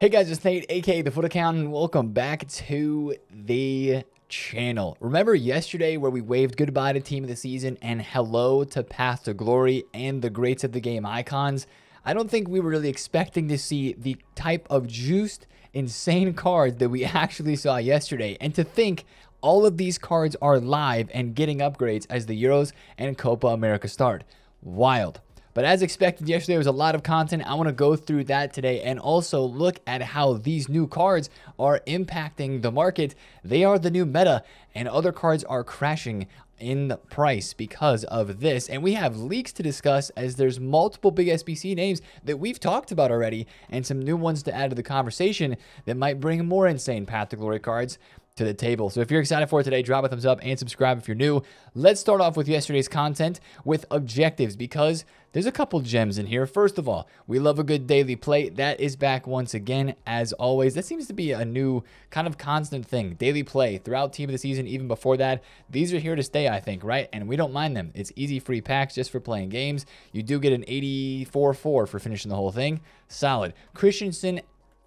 Hey guys, it's Nate, aka The FUT Accountant. Welcome back to the channel. Remember yesterday where we waved goodbye to Team of the Season and hello to Path to Glory and the greats of the game icons? I don't think we were really expecting to see the type of juiced, insane cards that we actually saw yesterday. And to think all of these cards are live and getting upgrades as the Euros and Copa America start. Wild. But as expected, yesterday was a lot of content. I want to go through that today and also look at how these new cards are impacting the market. They are the new meta, and other cards are crashing in price because of this. And we have leaks to discuss as there's multiple big SBC names that we've talked about already and some new ones to add to the conversation that might bring more insane Path to Glory cards to the table. So if you're excited for it today, drop a thumbs up and subscribe if you're new. Let's start off with yesterday's content with objectives because there's a couple gems in here. First of all, we love a good daily play. That is back once again, as always. That seems to be a new kind of constant thing. Daily play throughout team of the season, even before that. These are here to stay, I think, right? And we don't mind them. It's easy free packs just for playing games. You do get an 84-4 for finishing the whole thing. Solid. Christensen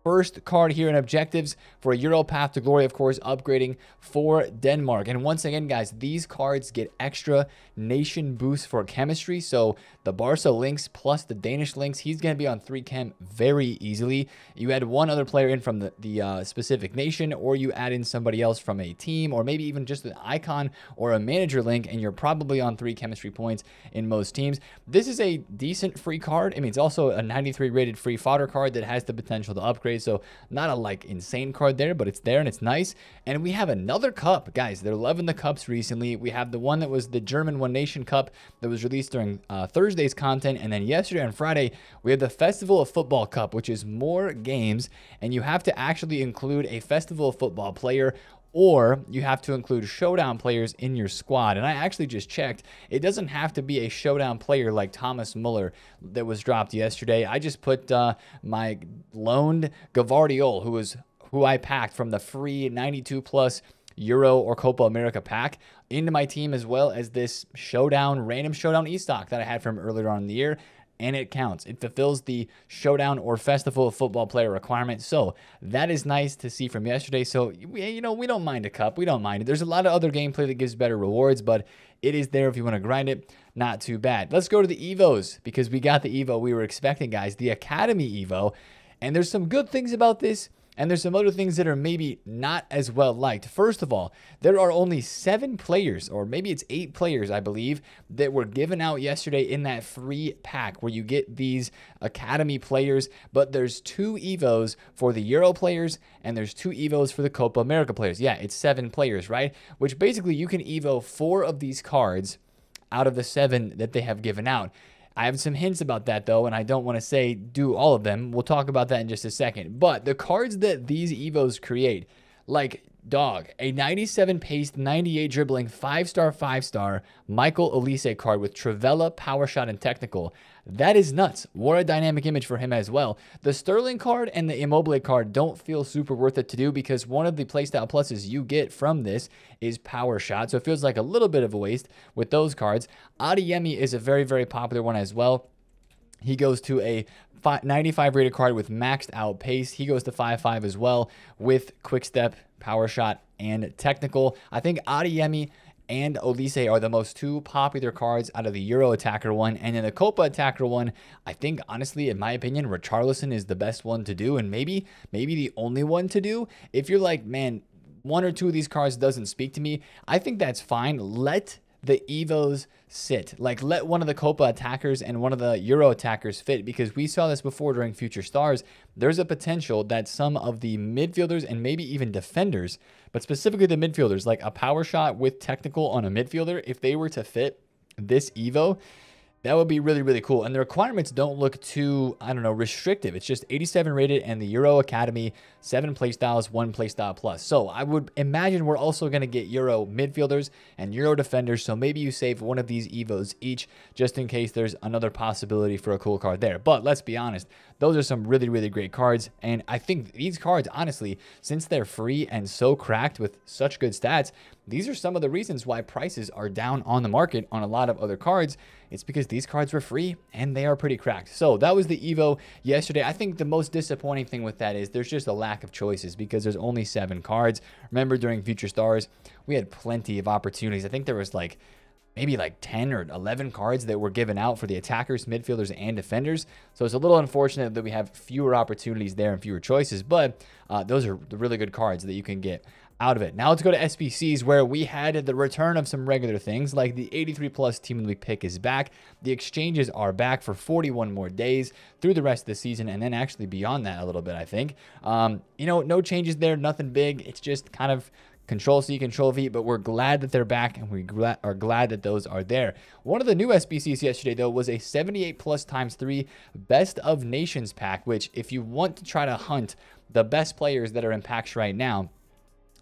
first card here in objectives for a Euro Path to Glory, of course, upgrading for Denmark. And once again, guys, these cards get extra nation boosts for chemistry. So the Barca links plus the Danish links, he's going to be on 3 chem very easily. You add one other player in from the, the uh, specific nation, or you add in somebody else from a team, or maybe even just an icon or a manager link, and you're probably on 3 chemistry points in most teams. This is a decent free card. I mean, it's also a 93 rated free fodder card that has the potential to upgrade so not a like insane card there, but it's there and it's nice. And we have another cup, guys. They're loving the cups recently. We have the one that was the German One Nation Cup that was released during uh, Thursday's content, and then yesterday and Friday we have the Festival of Football Cup, which is more games, and you have to actually include a Festival of Football player or you have to include showdown players in your squad. And I actually just checked. It doesn't have to be a showdown player like Thomas Muller that was dropped yesterday. I just put uh, my loaned Gvardiol, who was who I packed from the free 92 plus Euro or Copa America pack into my team as well as this showdown, random showdown e-stock that I had from earlier on in the year and it counts. It fulfills the showdown or festival of football player requirement. So that is nice to see from yesterday. So, you know, we don't mind a cup. We don't mind it. There's a lot of other gameplay that gives better rewards, but it is there if you want to grind it. Not too bad. Let's go to the Evos because we got the Evo we were expecting, guys. The Academy Evo. And there's some good things about this. And there's some other things that are maybe not as well liked. First of all, there are only seven players, or maybe it's eight players, I believe, that were given out yesterday in that free pack where you get these academy players. But there's two Evos for the Euro players, and there's two Evos for the Copa America players. Yeah, it's seven players, right? Which basically you can Evo four of these cards out of the seven that they have given out. I have some hints about that though, and I don't want to say do all of them. We'll talk about that in just a second. But the cards that these Evos create, like dog, a 97 pace, 98 dribbling, 5 star, 5 star Michael Olise card with Trivela, Power Shot, and Technical. That is nuts. What a dynamic image for him as well. The Sterling card and the Immobile card don't feel super worth it to do because one of the playstyle pluses you get from this is Power Shot. So it feels like a little bit of a waste with those cards. Adeyemi is a very, very popular one as well. He goes to a 95 rated card with maxed out pace. He goes to 5-5 as well with quick step, power shot, and technical. I think Adeyemi and Olise are the most two popular cards out of the Euro Attacker one. And in the Copa Attacker one, I think honestly, in my opinion, Richarlison is the best one to do, and maybe maybe the only one to do. If you're like, man, one or two of these cards doesn't speak to me, I think that's fine. Let the Evos sit. Like let one of the Copa attackers and one of the Euro attackers fit because we saw this before during Future Stars. There's a potential that some of the midfielders and maybe even defenders, but specifically the midfielders, like a power shot with technical on a midfielder, if they were to fit this Evo, that would be really, really cool. And the requirements don't look too, I don't know, restrictive. It's just 87 rated and the Euro Academy, seven playstyles, one playstyle plus. So I would imagine we're also going to get Euro midfielders and Euro defenders. So maybe you save one of these Evos each just in case there's another possibility for a cool card there. But let's be honest, those are some really, really great cards. And I think these cards, honestly, since they're free and so cracked with such good stats, these are some of the reasons why prices are down on the market on a lot of other cards It's because these cards were free and they are pretty cracked. So that was the Evo yesterday. I think the most disappointing thing with that is there's just a lack of choices because there's only seven cards. Remember during Future Stars, we had plenty of opportunities. I think there was like maybe like 10 or 11 cards that were given out for the attackers, midfielders, and defenders. So it's a little unfortunate that we have fewer opportunities there and fewer choices, but uh, those are the really good cards that you can get out of it. Now let's go to SBCs where we had the return of some regular things like the 83 plus team of the week pick is back. The exchanges are back for 41 more days through the rest of the season and then actually beyond that a little bit, I think. Um, you know, no changes there, nothing big. It's just kind of Control C, Control V, but we're glad that they're back and we are glad that those are there. One of the new SBCs yesterday, though, was a 78 plus times three best of nations pack, which if you want to try to hunt the best players that are in packs right now,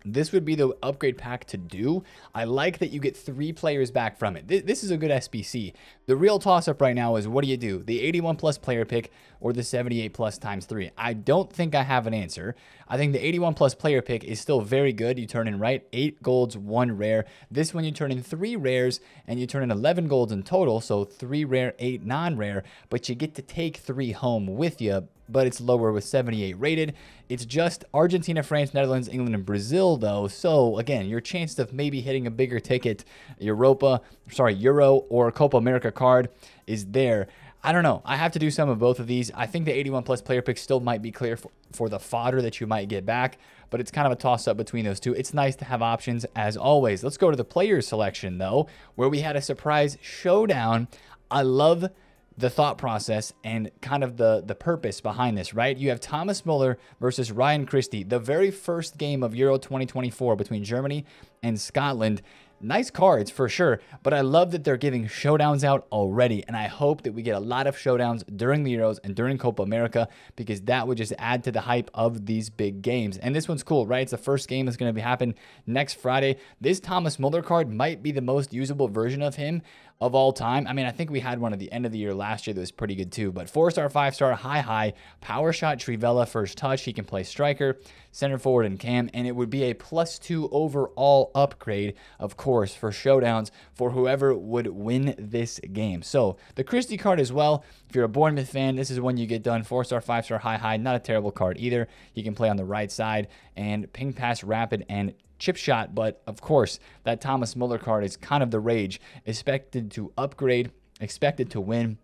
this would be the upgrade pack to do. I like that you get three players back from it. This is a good SBC. The real toss up right now is what do you do? The 81 plus player pick or the 78 plus times three? I don't think I have an answer. I think the 81 plus player pick is still very good. You turn in right eight golds, one rare. This one you turn in three rares and you turn in 11 golds in total. So three rare, eight non rare, but you get to take three home with you but it's lower with 78 rated. It's just Argentina, France, Netherlands, England, and Brazil, though. So again, your chance of maybe hitting a bigger ticket, Europa, sorry, Euro or Copa America card is there. I don't know. I have to do some of both of these. I think the 81 plus player pick still might be clear for, for the fodder that you might get back, but it's kind of a toss up between those two. It's nice to have options as always. Let's go to the player selection though, where we had a surprise showdown. I love the thought process and kind of the the purpose behind this, right? You have Thomas Muller versus Ryan Christie, the very first game of Euro 2024 between Germany and Scotland. Nice cards for sure, but I love that they're giving showdowns out already, and I hope that we get a lot of showdowns during the Euros and during Copa America because that would just add to the hype of these big games. And this one's cool, right? It's the first game that's going to be happen next Friday. This Thomas Muller card might be the most usable version of him of all time. I mean, I think we had one at the end of the year last year that was pretty good too. But four star, five star, high, high, power shot, Trivela, first touch. He can play striker, center forward, and cam. And it would be a plus two overall upgrade, of course, for showdowns for whoever would win this game. So the Christie card as well. If you're a Bournemouth fan, this is when you get done. Four star, five star, high, high. Not a terrible card either. He can play on the right side and ping pass, rapid, and chip shot, but of course, that Thomas Muller card is kind of the rage. Expected to upgrade, expected to win.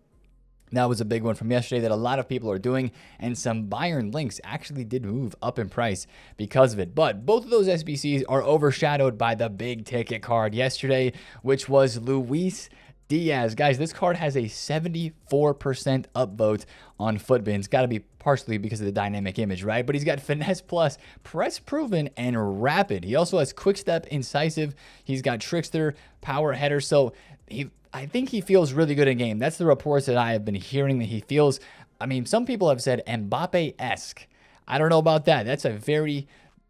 That was a big one from yesterday that a lot of people are doing, and some Bayern links actually did move up in price because of it. But both of those SBCs are overshadowed by the big ticket card yesterday, which was Luis Diaz. Guys, this card has a 74% upvote on Futbin's. Got to be partially because of the dynamic image, right? But he's got Finesse Plus, Press Proven, and Rapid. He also has Quick Step, Incisive. He's got Trickster, Power Header. So he, I think he feels really good in game. That's the reports that I have been hearing that he feels. I mean, some people have said Mbappe-esque. I don't know about that. That's a very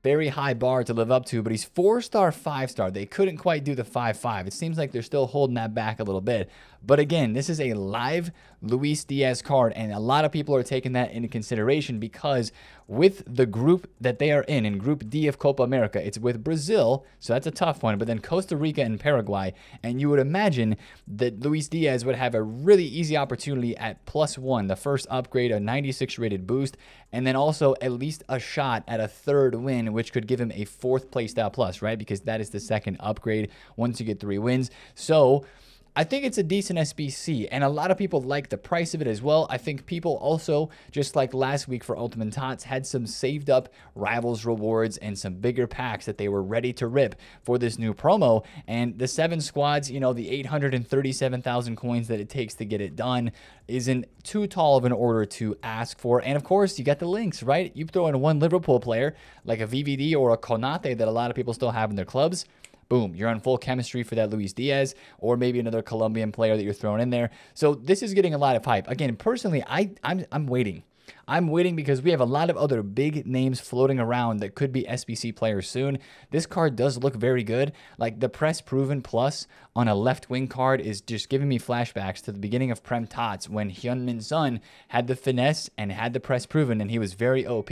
very high bar to live up to, but he's four star, five star. They couldn't quite do the five five. It seems like they're still holding that back a little bit. But again, this is a live Luis Diaz card, and a lot of people are taking that into consideration because with the group that they are in, in Group D of Copa America, it's with Brazil, so that's a tough one, but then Costa Rica and Paraguay. And you would imagine that Luis Diaz would have a really easy opportunity at plus one, the first upgrade, a 96 rated boost, and then also at least a shot at a third win, which could give him a fourth place playstyle plus, right? Because that is the second upgrade once you get three wins. So, I think it's a decent SBC, and a lot of people like the price of it as well. I think people also, just like last week for Ultimate Tots, had some saved up Rivals rewards and some bigger packs that they were ready to rip for this new promo. And the seven squads, you know, the 837,000 coins that it takes to get it done isn't too tall of an order to ask for. And of course, you get the links, right? You throw in one Liverpool player like a VVD or a Konate that a lot of people still have in their clubs boom, you're on full chemistry for that Luis Diaz or maybe another Colombian player that you're throwing in there. So this is getting a lot of hype. Again, personally, I I'm I'm waiting. I'm waiting because we have a lot of other big names floating around that could be SBC players soon. This card does look very good. Like the press proven plus on a left wing card is just giving me flashbacks to the beginning of Prem Tots when Heung-min Son had the finesse and had the press proven and he was very OP.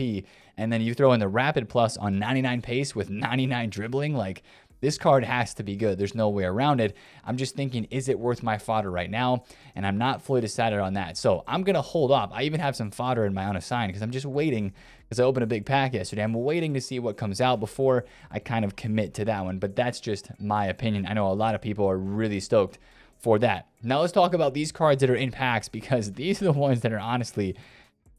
And then you throw in the rapid plus on 99 pace with 99 dribbling. Like This card has to be good. There's no way around it. I'm just thinking, is it worth my fodder right now? And I'm not fully decided on that. So I'm going to hold off. I even have some fodder in my unassigned because I'm just waiting because I opened a big pack yesterday. I'm waiting to see what comes out before I kind of commit to that one. But that's just my opinion. I know a lot of people are really stoked for that. Now let's talk about these cards that are in packs because these are the ones that are honestly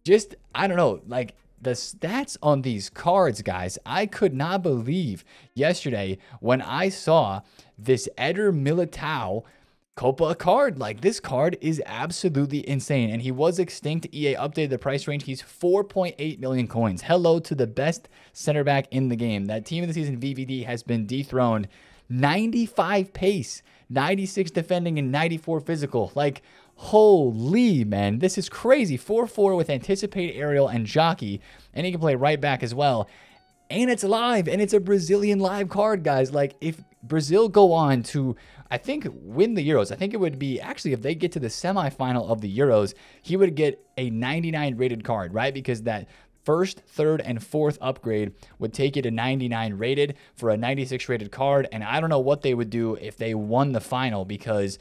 just, I don't know, like the stats on these cards, guys, I could not believe yesterday when I saw this Eder Militao Copa card. Like this card is absolutely insane. And he was extinct. EA updated the price range. He's 4.8 million coins. Hello to the best center back in the game. That team of the season VVD has been dethroned. 95 pace, 96 defending, and 94 physical. Like, Holy man, this is crazy. 4-4 with Anticipate Aerial and Jockey, and he can play right back as well. And it's live, and it's a Brazilian live card, guys. Like, if Brazil go on to, I think, win the Euros, I think it would be, actually, if they get to the semifinal of the Euros, he would get a 99 rated card, right? Because that first, third, and fourth upgrade would take you to 99 rated for a 96 rated card. And I don't know what they would do if they won the final because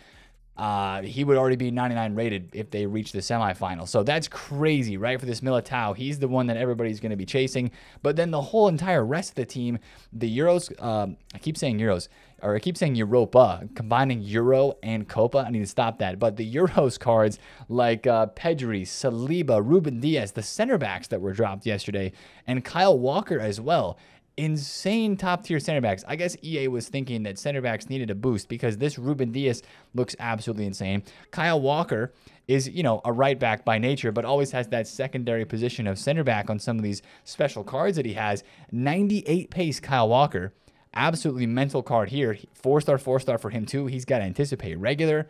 uh, he would already be 99 rated if they reach the semifinal. So that's crazy, right? For this Militao, he's the one that everybody's going to be chasing. But then the whole entire rest of the team, the Euros, um, I keep saying Euros, or I keep saying Europa, combining Euro and Copa. I need to stop that. But the Euros cards like uh, Pedri, Saliba, Ruben Dias, the center backs that were dropped yesterday, and Kyle Walker as well insane top tier center backs. I guess EA was thinking that center backs needed a boost because this Ruben Dias looks absolutely insane. Kyle Walker is, you know, a right back by nature, but always has that secondary position of center back on some of these special cards that he has. 98 pace Kyle Walker. Absolutely mental card here. Four star, four star for him too. He's got to anticipate regular.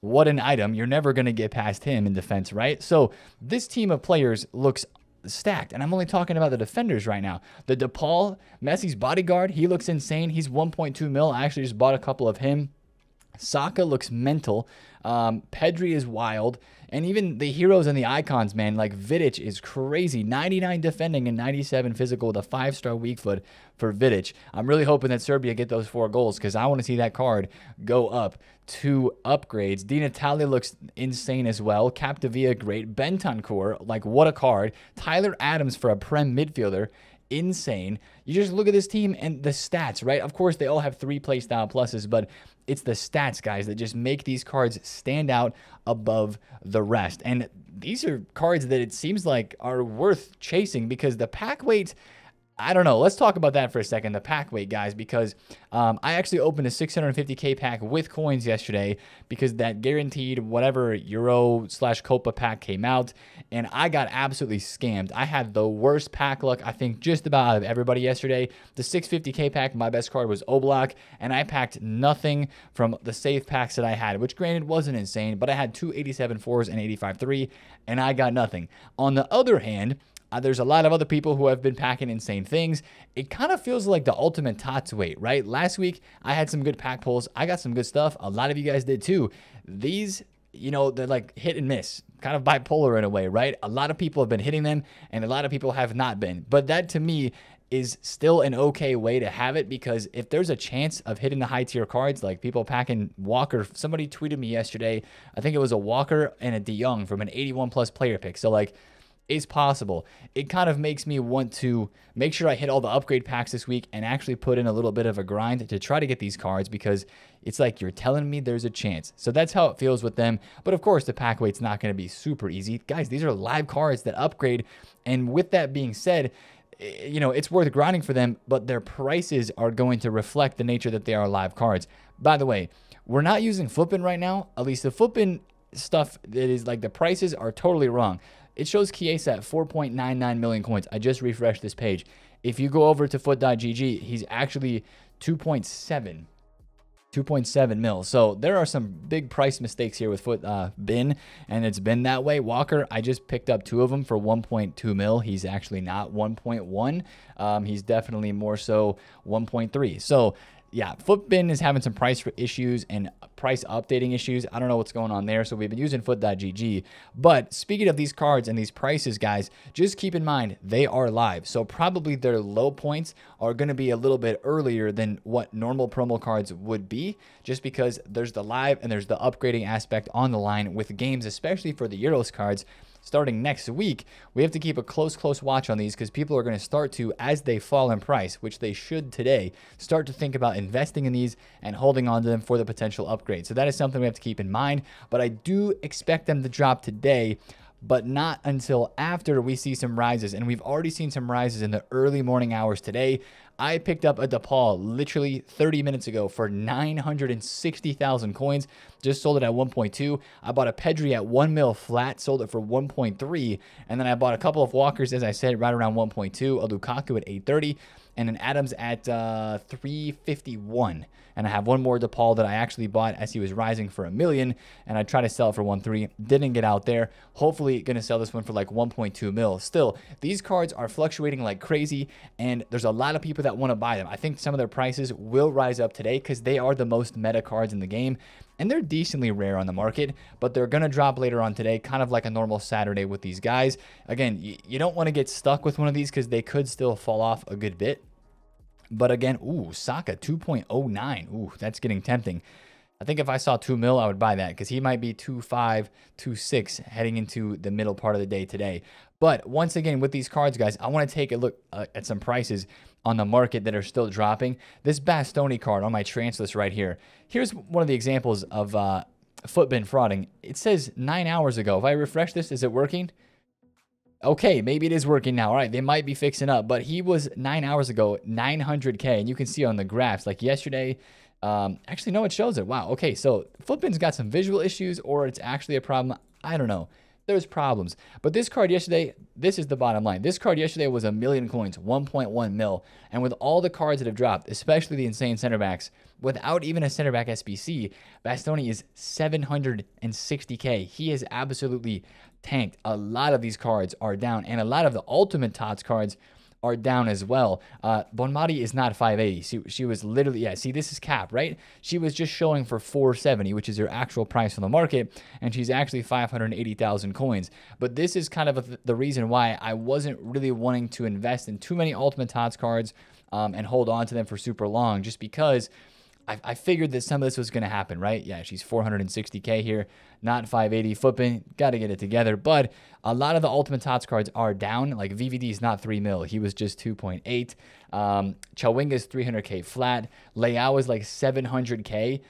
What an item. You're never going to get past him in defense, right? So this team of players looks stacked. And I'm only talking about the defenders right now. The DePaul, Messi's bodyguard, he looks insane. He's 1.2 mil. I actually just bought a couple of him. Saka looks mental. Um, Pedri is wild. And even the heroes and the icons, man, like Vidic is crazy. 99 defending and 97 physical with a five star weak foot for Vidic. I'm really hoping that Serbia get those four goals because I want to see that card go up to upgrades. Di Natale looks insane as well. Capdevila, great. Bentancur, like what a card. Tyler Adams for a Prem midfielder insane. You just look at this team and the stats, right? Of course, they all have three play style pluses, but it's the stats, guys, that just make these cards stand out above the rest. And these are cards that it seems like are worth chasing because the pack weight I don't know. Let's talk about that for a second, the pack weight, guys, because um, I actually opened a 650k pack with coins yesterday because that guaranteed whatever Euro slash Copa pack came out, and I got absolutely scammed. I had the worst pack luck, I think, just about out of everybody yesterday. The 650k pack, my best card was Oblak, and I packed nothing from the safe packs that I had, which granted wasn't insane, but I had two 87 4s and 85 3, and I got nothing. On the other hand, uh, there's a lot of other people who have been packing insane things. It kind of feels like the ultimate tots weight, right? Last week, I had some good pack pulls. I got some good stuff. A lot of you guys did too. These, you know, they're like hit and miss, kind of bipolar in a way, right? A lot of people have been hitting them and a lot of people have not been. But that to me is still an okay way to have it because if there's a chance of hitting the high tier cards, like people packing Walker, somebody tweeted me yesterday, I think it was a Walker and a De Jong from an 81 plus player pick. So, like, is possible. It kind of makes me want to make sure I hit all the upgrade packs this week and actually put in a little bit of a grind to try to get these cards because it's like you're telling me there's a chance. So that's how it feels with them. But of course, the pack weight's not going to be super easy. Guys, these are live cards that upgrade. And with that being said, eh, you know, it's worth grinding for them, but their prices are going to reflect the nature that they are live cards. By the way, we're not using FUTBIN right now. At least the FUTBIN stuff that is like the prices are totally wrong. It shows Chiesa at 4.99 million coins. I just refreshed this page. If you go over to fut.gg, he's actually 2.7. 2.7 mil. So there are some big price mistakes here with Foot uh, Bin, and it's been that way. Walker, I just picked up two of them for 1.2 mil. He's actually not 1.1. Um, he's definitely more so 1.3. So yeah, Futbin is having some price issues and price updating issues. I don't know what's going on there. So we've been using fut.gg. But speaking of these cards and these prices, guys, just keep in mind they are live. So probably their low points are going to be a little bit earlier than what normal promo cards would be, just because there's the live and there's the upgrading aspect on the line with games, especially for the Euros cards starting next week, we have to keep a close, close watch on these because people are going to start to, as they fall in price, which they should today, start to think about investing in these and holding on to them for the potential upgrade. So that is something we have to keep in mind. But I do expect them to drop today but not until after we see some rises. And we've already seen some rises in the early morning hours today. I picked up a DePaul literally 30 minutes ago for 960,000 coins. Just sold it at 1.2. I bought a Pedri at 1 mil flat, sold it for 1.3. And then I bought a couple of Walkers, as I said, right around 1.2. A Lukaku at 830 and an Adams at uh, 351. And I have one more DePaul that I actually bought as he was rising for a million, and I tried to sell it for 1.3. Didn't get out there. Hopefully, to sell this one for like 1.2 mil. Still, these cards are fluctuating like crazy, and there's a lot of people that want to buy them. I think some of their prices will rise up today because they are the most meta cards in the game and they're decently rare on the market, but they're going to drop later on today, kind of like a normal Saturday with these guys. Again, you, don't want to get stuck with one of these because they could still fall off a good bit. But again, ooh, Saka 2.09. Ooh, that's getting tempting. I think if I saw 2 mil, I would buy that because he might be 2.5, 2.6 heading into the middle part of the day today. But once again, with these cards, guys, I want to take a look uh, at some prices on the market that are still dropping. This Bastoni card on my transfer list right here. Here's one of the examples of uh, Futbin frauding. It says nine hours ago. If I refresh this, is it working? Okay, maybe it is working now. All right, they might be fixing up, but he was nine hours ago, 900K. And you can see on the graphs, like yesterday, um, actually, no, it shows it. Wow. Okay, so Futbin's got some visual issues, or it's actually a problem. I don't know there's problems. But this card yesterday, this is the bottom line. This card yesterday was a million coins, 1.1 mil. And with all the cards that have dropped, especially the insane center backs, without even a center back SBC, Bastoni is 760k. He is absolutely tanked. A lot of these cards are down, and a lot of the ultimate tots cards are down as well. Uh, Bonmati is not 580. She, she was literally, yeah, see, this is cap, right? She was just showing for 470, which is her actual price on the market, and she's actually 580,000 coins. But this is kind of a, the reason why I wasn't really wanting to invest in too many Ultimate Tots cards um, and hold on to them for super long, just because I, I figured that some of this was going to happen, right? Yeah, she's 460K here, not 580. Futbin, got to get it together. But a lot of the Ultimate Tots cards are down. Like VVD is not 3 mil. He was just 2.8. Um, is 300K flat. Leao is like 700K.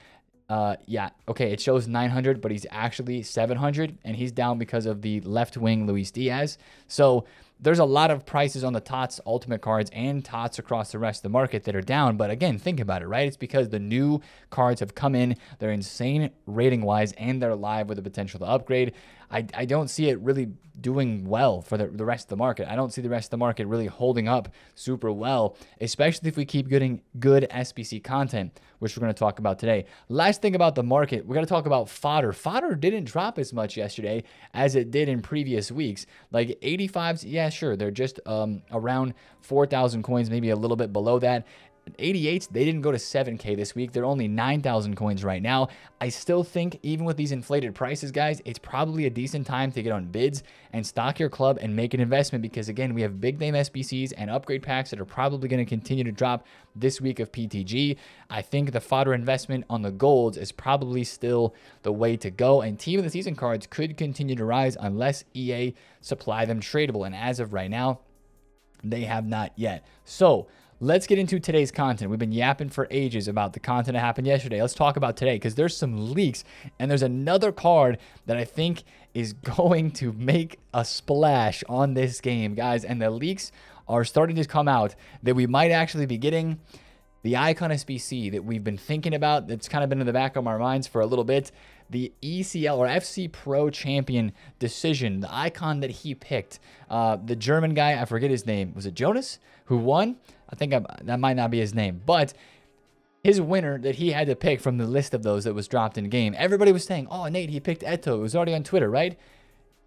Uh, yeah, okay, it shows 900, but he's actually 700, and he's down because of the left wing Luis Diaz. So there's a lot of prices on the TOTS Ultimate cards and TOTS across the rest of the market that are down. But again, think about it, right? It's because the new cards have come in, they're insane rating wise, and they're live with the potential to upgrade. I, I don't see it really doing well for the, the rest of the market. I don't see the rest of the market really holding up super well, especially if we keep getting good SBC content, which we're going to talk about today. Last thing about the market, we're going to talk about fodder. Fodder didn't drop as much yesterday as it did in previous weeks. Like 85s, yeah, sure, they're just um, around 4,000 coins, maybe a little bit below that. 88s, they didn't go to 7K this week. They're only 9,000 coins right now. I still think, even with these inflated prices, guys, it's probably a decent time to get on bids and stock your club and make an investment because, again, we have big name SBCs and upgrade packs that are probably going to continue to drop this week of PTG. I think the fodder investment on the golds is probably still the way to go, and team of the season cards could continue to rise unless EA supply them tradable. And as of right now, they have not yet. So, Let's get into today's content. We've been yapping for ages about the content that happened yesterday. Let's talk about today because there's some leaks and there's another card that I think is going to make a splash on this game, guys. And the leaks are starting to come out that we might actually be getting the Icon SBC that we've been thinking about that's kind of been in the back of our minds for a little bit. The ECL or FC Pro Champion decision, the icon that he picked. Uh, the German guy, I forget his name. Was it Jonas who won? I think I'm, that might not be his name, but his winner that he had to pick from the list of those that was dropped in game. Everybody was saying, "Oh, Nate, he picked Eto." It was already on Twitter, right?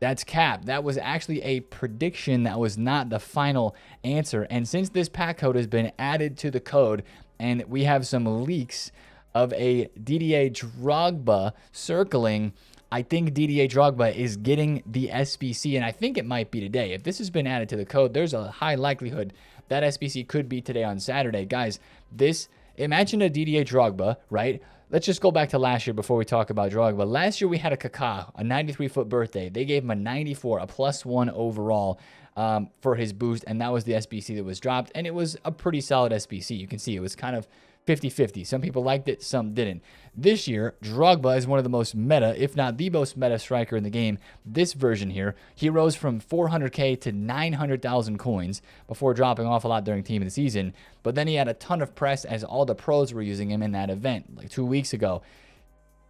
That's cap. That was actually a prediction that was not the final answer. And since this pack code has been added to the code, and we have some leaks of a Didier Drogba circling. I think Didier Drogba is getting the SBC, and I think it might be today. If this has been added to the code, there's a high likelihood that SBC could be today on Saturday. Guys, this, imagine a Didier Drogba, right? Let's just go back to last year before we talk about Drogba. Last year we had a Kaká, a 93 FUT birthday. They gave him a 94, a plus one overall um, for his boost, and that was the SBC that was dropped. And it was a pretty solid SBC. You can see it was kind of 50 50. Some people liked it, some didn't. This year, Drogba is one of the most meta, if not the most meta striker in the game. This version here, he rose from 400k to 900,000 coins before dropping off a lot during team of the season. But then he had a ton of press as all the pros were using him in that event like two weeks ago.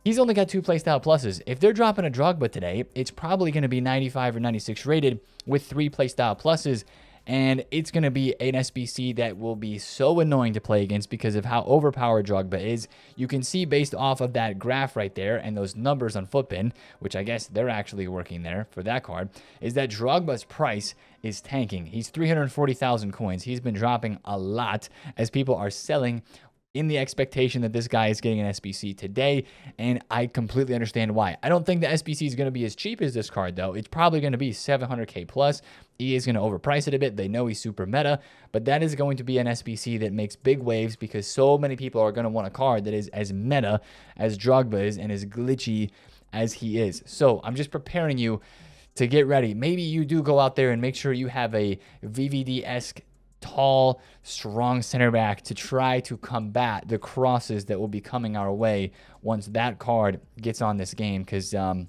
He's only got two playstyle pluses. If they're dropping a Drogba today, it's probably going to be 95 or 96 rated with three playstyle pluses and it's going to be an SBC that will be so annoying to play against because of how overpowered Drogba is. You can see based off of that graph right there and those numbers on Futbin, which I guess they're actually working there for that card, is that Drogba's price is tanking. He's 340,000 coins. He's been dropping a lot as people are selling in the expectation that this guy is getting an SBC today, and I completely understand why. I don't think the SBC is going to be as cheap as this card, though. It's probably going to be 700k plus. EA is going to overprice it a bit. They know he's super meta, but that is going to be an SBC that makes big waves because so many people are going to want a card that is as meta as Drogba is and as glitchy as he is. So I'm just preparing you to get ready. Maybe you do go out there and make sure you have a VVD esque tall, strong center back to try to combat the crosses that will be coming our way once that card gets on this game. Because, um,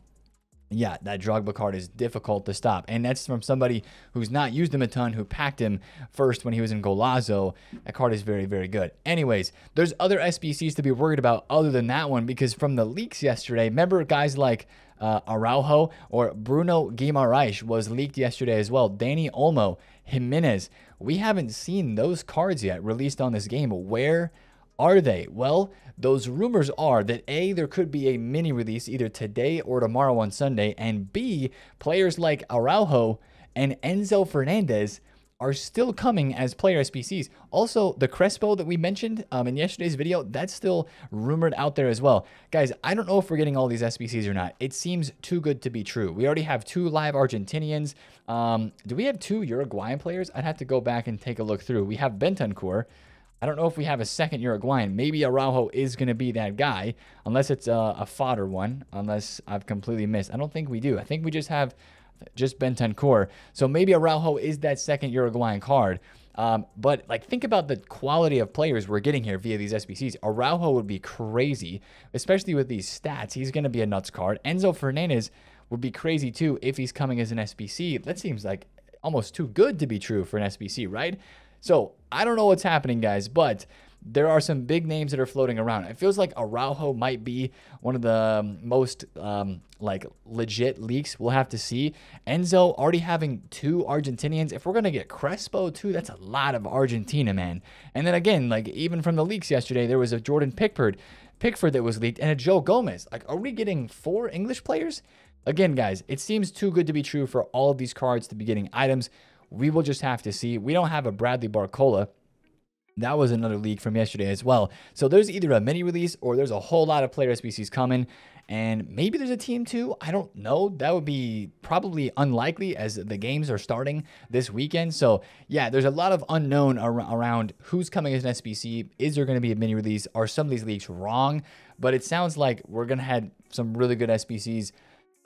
yeah, that Drogba card is difficult to stop. And that's from somebody who's not used him a ton, who packed him first when he was in Golazo. That card is very, very good. Anyways, there's other SBCs to be worried about other than that one because from the leaks yesterday, remember guys like uh, Araujo or Bruno Guimaraes was leaked yesterday as well. Dani Olmo, Jimenez. We haven't seen those cards yet released on this game. Where are they? Well, those rumors are that A, there could be a mini release either today or tomorrow on Sunday, and B, players like Araujo and Enzo Fernandez are still coming as player SBCs. Also, the Crespo that we mentioned um, in yesterday's video, that's still rumored out there as well. Guys, I don't know if we're getting all these SBCs or not. It seems too good to be true. We already have two live Argentinians. Um, do we have two Uruguayan players? I'd have to go back and take a look through. We have Bentancur. I don't know if we have a second Uruguayan. Maybe Araujo is going to be that guy, unless it's a, a fodder one, unless I've completely missed. I don't think we do. I think we just have just Bentancur. So maybe Araujo is that second Uruguayan card. Um, but like, think about the quality of players we're getting here via these SBCs. Araujo would be crazy, especially with these stats. He's going to be a nuts card. Enzo Fernandez would be crazy too if he's coming as an SBC. That seems like almost too good to be true for an SBC, right? So I don't know what's happening, guys, but there are some big names that are floating around. It feels like Araujo might be one of the um, most um, like legit leaks. We'll have to see. Enzo already having two Argentinians. If we're gonna get Crespo too, that's a lot of Argentina, man. And then again, like even from the leaks yesterday, there was a Jordan Pickford, Pickford that was leaked, and a Joe Gomez. Like, are we getting four English players? Again, guys, it seems too good to be true for all of these cards to be getting items. We will just have to see. We don't have a Bradley Barcola. That was another leak from yesterday as well. So there's either a mini release or there's a whole lot of player SBCs coming. And maybe there's a team too. I don't know. That would be probably unlikely as the games are starting this weekend. So, yeah, there's a lot of unknown ar around who's coming as an SBC. Is there going to be a mini release? Are some of these leaks wrong? But it sounds like we're going to have some really good SBCs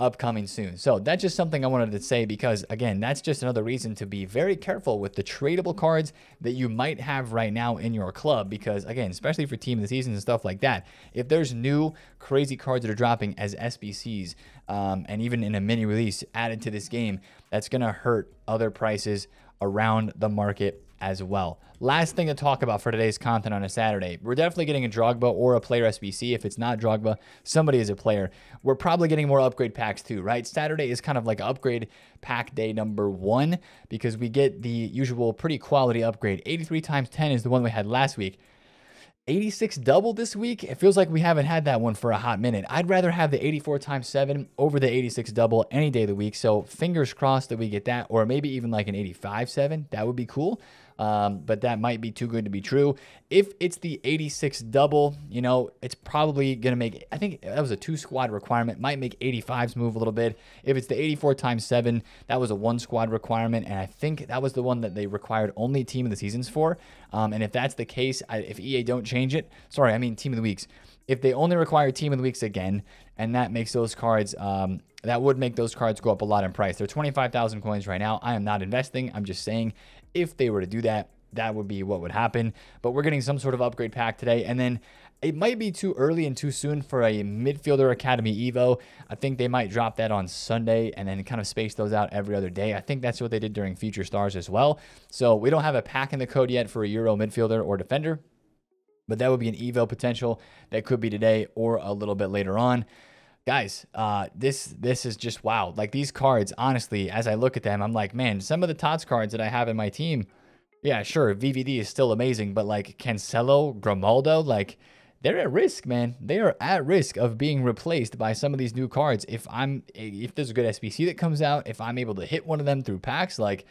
upcoming soon. So that's just something I wanted to say because, again, that's just another reason to be very careful with the tradable cards that you might have right now in your club. Because, again, especially for team of the season and stuff like that, if there's new crazy cards that are dropping as SBCs um, and even in a mini release added to this game, that's going to hurt other prices around the market as well. Last thing to talk about for today's content on a Saturday. We're definitely getting a Drogba or a player SBC. If it's not Drogba, somebody is a player. We're probably getting more upgrade packs too, right? Saturday is kind of like upgrade pack day number one because we get the usual pretty quality upgrade. 83 times 10 is the one we had last week. 86 double this week. It feels like we haven't had that one for a hot minute. I'd rather have the 84 times 7 over the 86 double any day of the week. So fingers crossed that we get that, or maybe even like an 85 7. That would be cool. Um, but that might be too good to be true. If it's the 86 double, you know, it's probably going to make, I think that was a two squad requirement, might make 85s move a little bit. If it's the 84 times seven, that was a one squad requirement. And I think that was the one that they required only team of the seasons for. Um, and if that's the case, I, if EA don't change it, sorry, I mean team of the weeks. If they only require team of the weeks again, and that makes those cards, um, that would make those cards go up a lot in price. They're 25,000 coins right now. I am not investing. I'm just saying if they were to do that, that would be what would happen. But we're getting some sort of upgrade pack today. And then it might be too early and too soon for a midfielder academy Evo. I think they might drop that on Sunday and then kind of space those out every other day. I think that's what they did during Future Stars as well. So we don't have a pack in the code yet for a Euro midfielder or defender, but that would be an Evo potential that could be today or a little bit later on guys, uh, this this is just wow. Like these cards, honestly, as I look at them, I'm like, man, some of the TOTS cards that I have in my team, yeah, sure, VVD is still amazing, but like Cancelo, Grimaldo, like they're at risk, man. They are at risk of being replaced by some of these new cards. If I'm if there's a good SBC that comes out, if I'm able to hit one of them through packs, like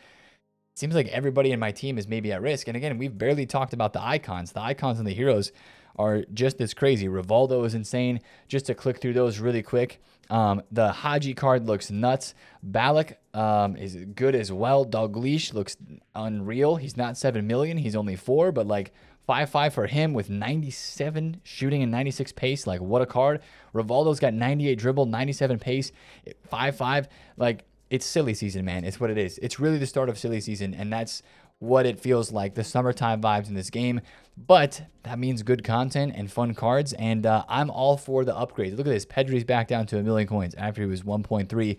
seems like everybody in my team is maybe at risk. And again, we've barely talked about the icons. The icons and the heroes are just as crazy. Rivaldo is insane. Just to click through those really quick. Um, the Hagi card looks nuts. Ballack um, is good as well. Dalglish looks unreal. He's not 7 million. He's only 4, but like 5-5 for him with 97 shooting and 96 pace. Like, what a card. Rivaldo's got 98 dribble, 97 pace, 5-5. Like, it's silly season, man. It's what it is. It's really the start of silly season, and that's what it feels like, the summertime vibes in this game. But that means good content and fun cards, and uh, I'm all for the upgrades. Look at this. Pedri's back down to a million coins after he was 1.3.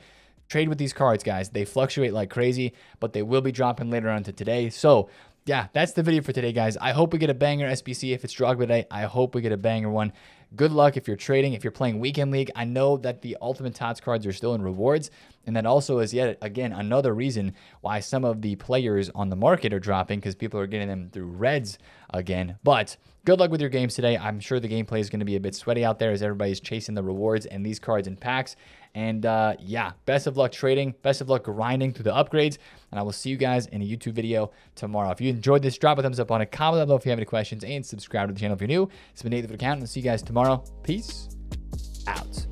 Trade with these cards, guys. They fluctuate like crazy, but they will be dropping later on to today. So, yeah, that's the video for today, guys. I hope we get a banger SBC if it's Drogba today. I hope we get a banger one. Good luck if you're trading, if you're playing Weekend League. I know that the Ultimate Tots cards are still in rewards, and that also is yet again another reason why some of the players on the market are dropping because people are getting them through reds again. But good luck with your games today. I'm sure the gameplay is going to be a bit sweaty out there as everybody's chasing the rewards and these cards in packs. And uh, yeah, best of luck trading. Best of luck grinding through the upgrades. And I will see you guys in a YouTube video tomorrow. If you enjoyed this, drop a thumbs up on it. Comment below if you have any questions. And subscribe to the channel if you're new. It's been Nate the Account. And I'll see you guys tomorrow. Peace out.